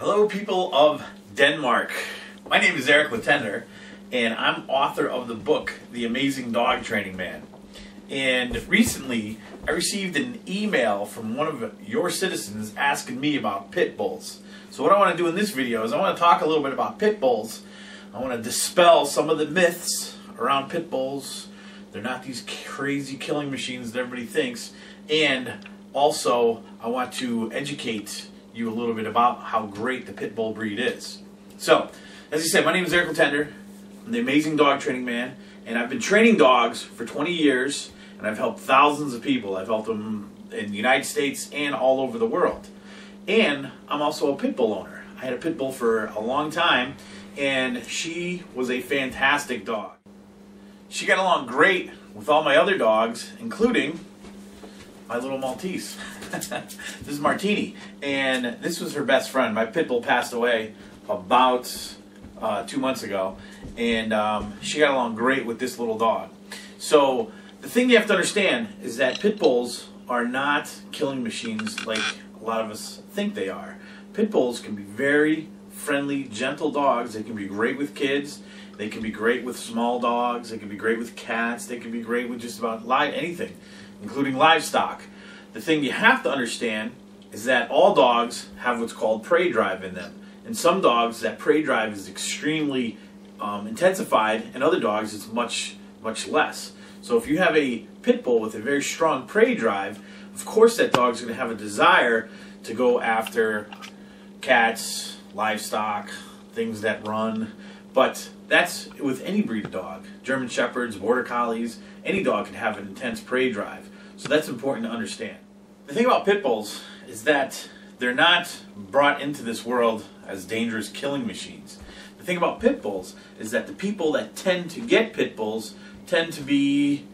Hello, people of Denmark. My name is Eric Letendre, and I'm author of the book, The Amazing Dog Training Man. And recently, I received an email from one of your citizens asking me about pit bulls. So, what I want to do in this video is I want to talk a little bit about pit bulls. I want to dispel some of the myths around pit bulls. They're not these crazy killing machines that everybody thinks. And also, I want to educate you a little bit about how great the pit bull breed is. So, as I said, my name is Eric Letendre. I'm the amazing dog training man, and I've been training dogs for 20 years and I've helped thousands of people. I've helped them in the United States and all over the world. And I'm also a pit bull owner. I had a pit bull for a long time, and she was a fantastic dog. She got along great with all my other dogs, including my little Maltese. this is Martini, and this was her best friend. My pit bull passed away about uh, two months ago, and um, she got along great with this little dog. So the thing you have to understand is that pit bulls are not killing machines like a lot of us think they are. Pit bulls can be very friendly, gentle dogs. They can be great with kids. They can be great with small dogs. They can be great with cats. They can be great with just about live anything, including livestock. The thing you have to understand is that all dogs have what's called prey drive in them. In some dogs, that prey drive is extremely um, intensified, and other dogs, it's much, much less. So if you have a pit bull with a very strong prey drive, of course that dog's going to have a desire to go after cats, livestock, things that run. But that's with any breed of dog. German Shepherds, Border Collies, any dog can have an intense prey drive. So that's important to understand. The thing about pit bulls is that they're not brought into this world as dangerous killing machines. The thing about pit bulls is that the people that tend to get pit bulls tend to be,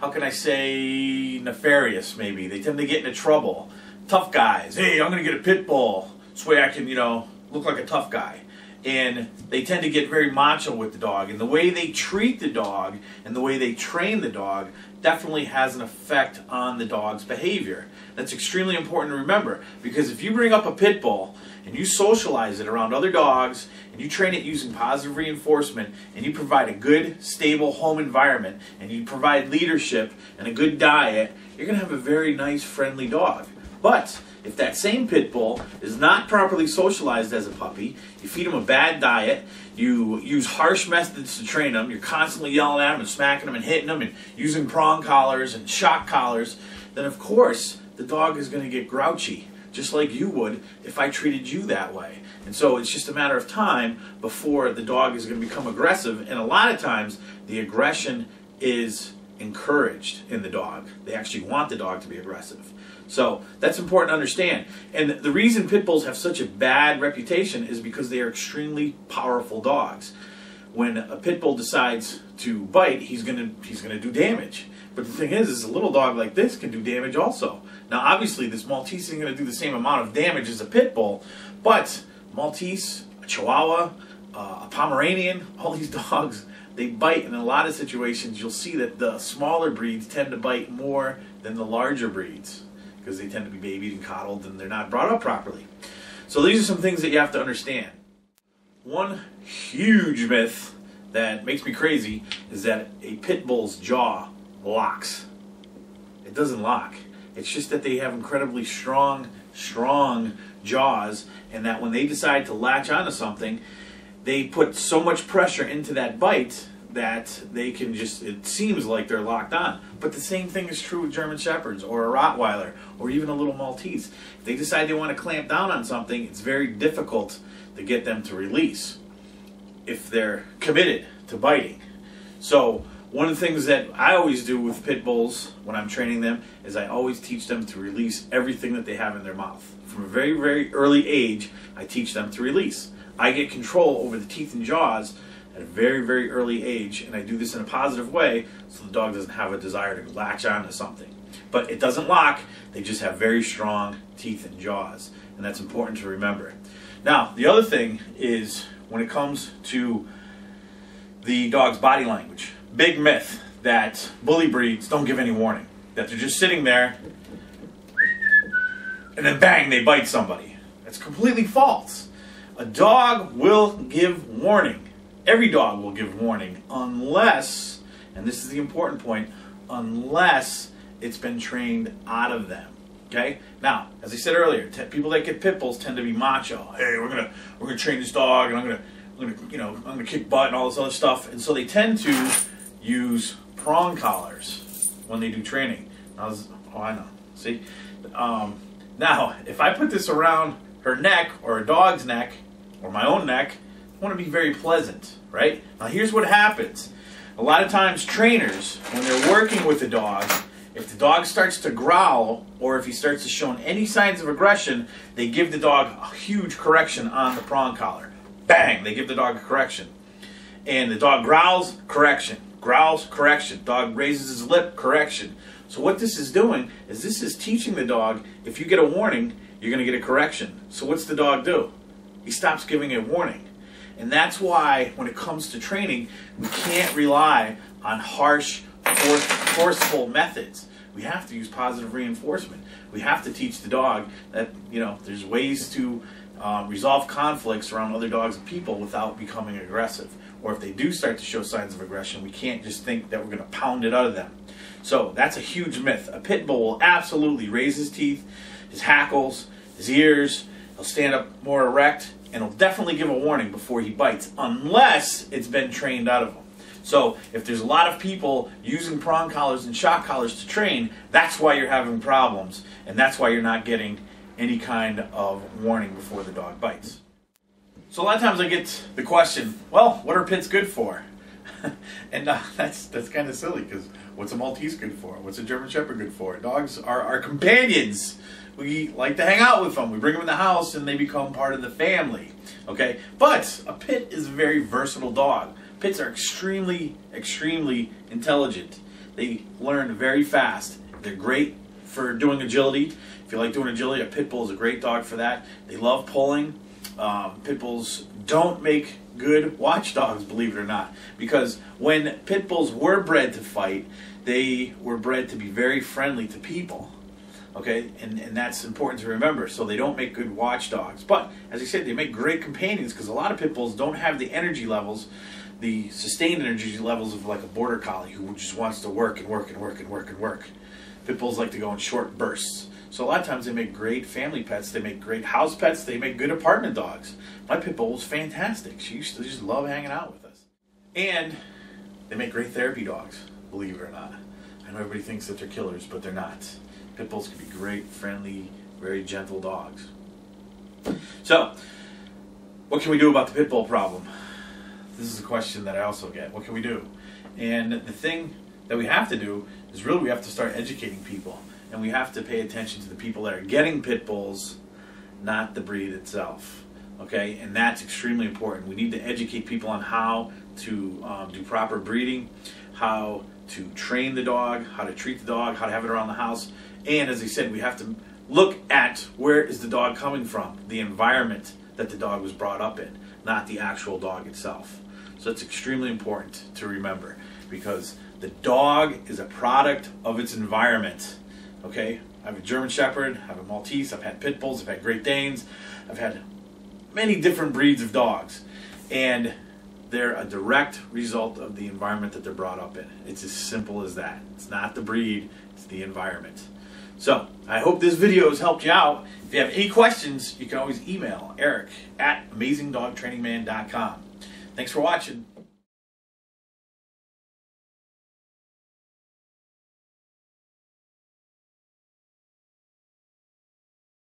how can I say, nefarious maybe. They tend to get into trouble. Tough guys. Hey, I'm going to get a pit bull. This way I can, you know, look like a tough guy. And they tend to get very macho with the dog. And the way they treat the dog and the way they train the dog definitely has an effect on the dog's behavior. That's extremely important to remember because if you bring up a pit bull and you socialize it around other dogs and you train it using positive reinforcement and you provide a good, stable home environment and you provide leadership and a good diet, you're going to have a very nice, friendly dog. But if that same pit bull is not properly socialized as a puppy, you feed him a bad diet, you use harsh methods to train him, you're constantly yelling at him and smacking him and hitting him and using prong collars and shock collars, then of course the dog is going to get grouchy, just like you would if I treated you that way. And so it's just a matter of time before the dog is going to become aggressive. And a lot of times the aggression is encouraged in the dog. They actually want the dog to be aggressive. So that's important to understand. And the reason pit bulls have such a bad reputation is because they are extremely powerful dogs. When a pit bull decides to bite, he's gonna he's gonna do damage. But the thing is, is a little dog like this can do damage also. Now, obviously, this Maltese isn't to do the same amount of damage as a pit bull, but Maltese, a Chihuahua, uh, a Pomeranian, all these dogs, they bite. In a lot of situations, you'll see that the smaller breeds tend to bite more than the larger breeds because they tend to be babied and coddled and they're not brought up properly. So these are some things that you have to understand. One huge myth that makes me crazy is that a pit bull's jaw locks. It doesn't lock. It's just that they have incredibly strong, strong jaws, and that when they decide to latch onto something, they put so much pressure into that bite that they can just, it seems like they're locked on. But the same thing is true with German Shepherds or a Rottweiler or even a little Maltese. If they decide they want to clamp down on something, it's very difficult to get them to release if they're committed to biting. So, one of the things that I always do with pit bulls when I'm training them is I always teach them to release everything that they have in their mouth. From a very, very early age, I teach them to release. I get control over the teeth and jaws at a very, very early age, and I do this in a positive way so the dog doesn't have a desire to latch onto something. But it doesn't lock, they just have very strong teeth and jaws, and that's important to remember. Now, the other thing is when it comes to the dog's body language, big myth that bully breeds don't give any warning, that they're just sitting there and then bang, they bite somebody. That's completely false. A dog will give warning. Every dog will give warning unless, and this is the important point, unless it's been trained out of them. Okay. Now, as I said earlier, t- people that get pit bulls tend to be macho. Hey, we're gonna we're gonna train this dog, and I'm gonna I'm gonna you know I'm gonna kick butt and all this other stuff, and so they tend to use prong collars when they do training. Was, oh, I know. See, um, now if I put this around her neck or a dog's neck or my own neck, I want to be very pleasant, right? Now here's what happens. A lot of times trainers, when they're working with the dog, if the dog starts to growl or if he starts to show any signs of aggression, they give the dog a huge correction on the prong collar. Bang! They give the dog a correction. And the dog growls, correction. Growls, correction. Dog raises his lip, correction. So what this is doing is this is teaching the dog if you get a warning, you're going to get a correction. So what's the dog do? He stops giving a warning. And that's why when it comes to training, we can't rely on harsh, forceful methods we have to use positive reinforcement. We have to teach the dog that you know there's ways to uh, resolve conflicts around other dogs and people without becoming aggressive. Or if they do start to show signs of aggression, we can't just think that we're going to pound it out of them. So that's a huge myth. A pit bull will absolutely raise his teeth, his hackles, his ears. He'll stand up more erect, and he'll definitely give a warning before he bites, unless it's been trained out of him. So if there's a lot of people using prong collars and shock collars to train, that's why you're having problems, and that's why you're not getting any kind of warning before the dog bites. So a lot of times I get the question, well, what are pits good for? and uh, that's that's kind of silly because what's a Maltese good for? What's a German Shepherd good for? Dogs are our companions. We like to hang out with them. We bring them in the house and they become part of the family. Okay, but a pit is a very versatile dog. Pits are extremely, extremely intelligent. They learn very fast. They're great for doing agility. If you like doing agility, a pit bull is a great dog for that. They love pulling. Um, pit bulls don't make good watchdogs, believe it or not, because when pit bulls were bred to fight, they were bred to be very friendly to people. Okay, and, and that's important to remember. So they don't make good watchdogs. But as I said, they make great companions because a lot of pit bulls don't have the energy levels the sustained energy levels of like a border collie who just wants to work and work and work and work and work. Pit bulls like to go in short bursts. So a lot of times they make great family pets, they make great house pets, they make good apartment dogs. My pit bull was fantastic. She used to just love hanging out with us. And they make great therapy dogs, believe it or not. I know everybody thinks that they're killers, but they're not. Pit bulls can be great, friendly, very gentle dogs. So, what can we do about the pit bull problem? this is a question that I also get. What can we do? And the thing that we have to do is really we have to start educating people. And we have to pay attention to the people that are getting pit bulls, not the breed itself. Okay? And that's extremely important. We need to educate people on how to um, do proper breeding, how to train the dog, how to treat the dog, how to have it around the house. And as I said, we have to look at where is the dog coming from, the environment that the dog was brought up in, not the actual dog itself. So it's extremely important to remember because the dog is a product of its environment. Okay? I have a German Shepherd, I have a Maltese, I've had Pit Bulls, I've had Great Danes, I've had many different breeds of dogs. And they're a direct result of the environment that they're brought up in. It's as simple as that. It's not the breed, it's the environment. So, I hope this video has helped you out. If you have any questions, you can always email Eric at amazingdogtrainingman.com. Thanks for watching.